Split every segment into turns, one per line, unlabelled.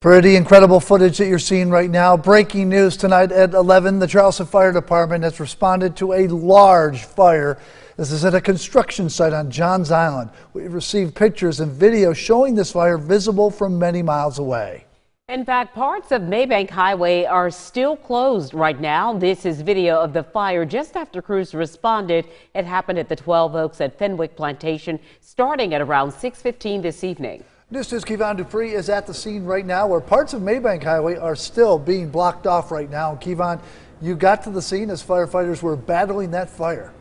Pretty incredible footage that you're seeing right now. Breaking news tonight at 11, the Charleston Fire Department has responded to a large fire. This is at a construction site on Johns Island. We've received pictures and video showing this fire visible from many miles away.
In fact, parts of Maybank Highway are still closed right now. This is video of the fire just after crews responded. It happened at the 12 Oaks at Fenwick Plantation starting at around 6:15 this evening.
News 2's Kevon Dupree is at the scene right now where parts of Maybank Highway are still being blocked off right now. Kevon, you got to the scene as firefighters were battling that fire.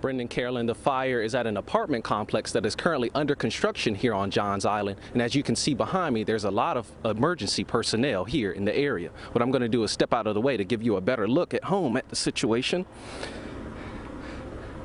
Brendan Carolyn, the fire is at an apartment complex that is currently under construction here on Johns Island. And as you can see behind me, there's a lot of emergency personnel here in the area. What I'm going to do is step out of the way to give you a better look at home at the situation.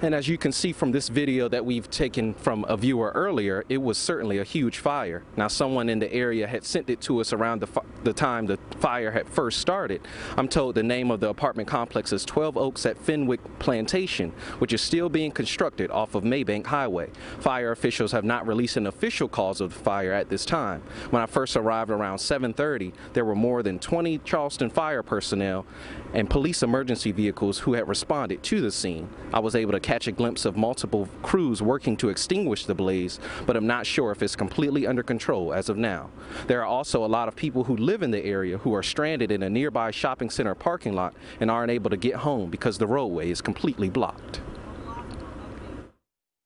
And as you can see from this video that we've taken from a viewer earlier, it was certainly a huge fire. Now, someone in the area had sent it to us around the, the time the fire had first started. I'm told the name of the apartment complex is 12 Oaks at Fenwick Plantation, which is still being constructed off of Maybank Highway. Fire officials have not released an official cause of the fire at this time. When I first arrived around 7:30, there were more than 20 Charleston fire personnel and police emergency vehicles who had responded to the scene. I was able to catch a glimpse of multiple crews working to extinguish the blaze, but I'm not sure if it's completely under control as of now. There are also a lot of people who live in the area who are stranded in a nearby shopping center parking lot and aren't able to get home because the roadway is completely blocked.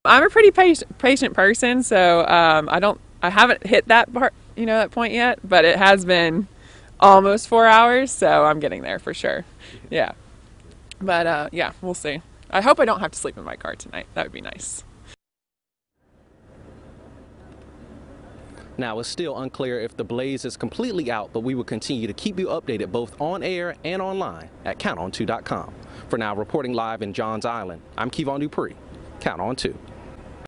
I'm a pretty patient, person, so um, I don't, I haven't hit that part, you know, that point yet. But it has been almost four hours, so I'm getting there for sure. Yeah, but uh, yeah, we'll see. I hope I don't have to sleep in my car tonight. That would be nice.
Now, it's still unclear if the blaze is completely out, but we will continue to keep you updated both on air and online at counton2.com. For now, reporting live in Johns Island, I'm Kevon Dupree. Count on 2.